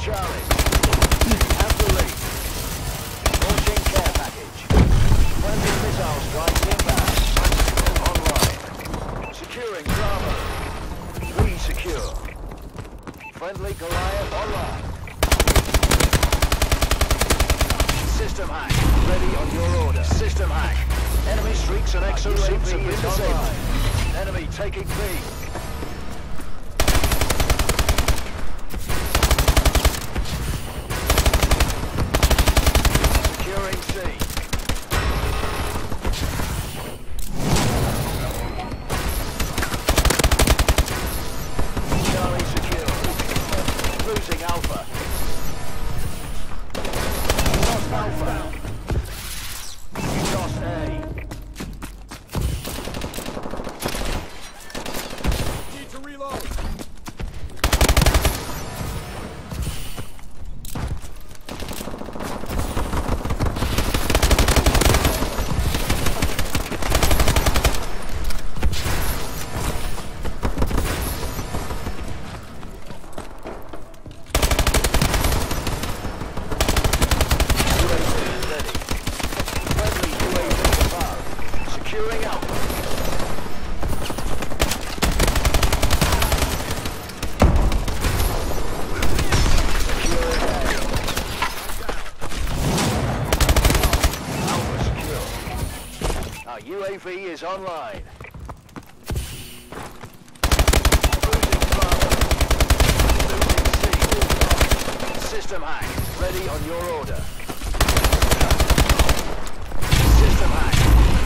Charlie. Have the lead. Launching care package. Friendly missile strikes inbound. Online. Securing Bravo. We secure. Friendly Goliath online. System hack. Ready on your order. System hack. Enemy streaks and exosuits have been disabled. Enemy taking B. UAV is online. System hack. Ready on your order. System hack.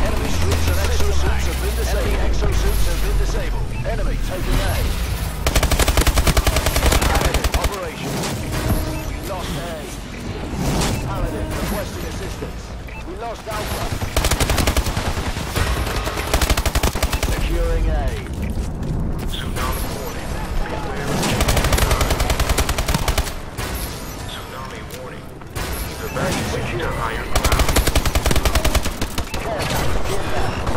Enemy troops and exosuits have been disabled. Enemy exosuits have been disabled. Enemy taking A. Paladin, operation. We lost A. Paladin requesting assistance. We lost Alpha. Securing A. Tsunami warning. Beware of. Tsunami warning. Evacuate to higher ground. Care package inbound.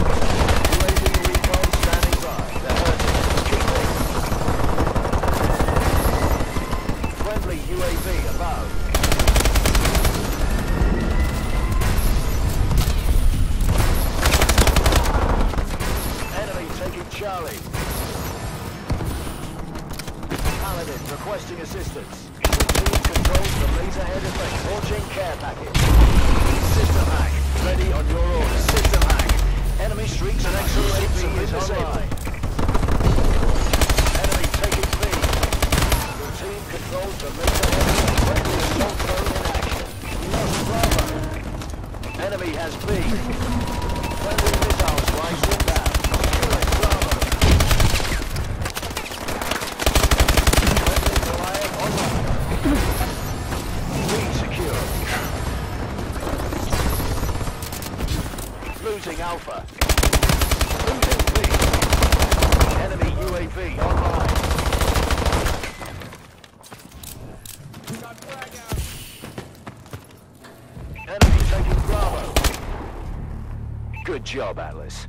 Charlie. Paladin requesting assistance. Team controls the laser-head effect. Launching care package. System hack. Ready on your order. System hack. Enemy streaks and have been disabled. Enemy taking B. Your team controls the laser-head effect. Friendly assault drone in action. Lost Bravo. Enemy has B. Friendly missile strikes Alpha. Losing B. Enemy UAV online. Got flag out. Enemy taking Bravo. Good job, Atlas.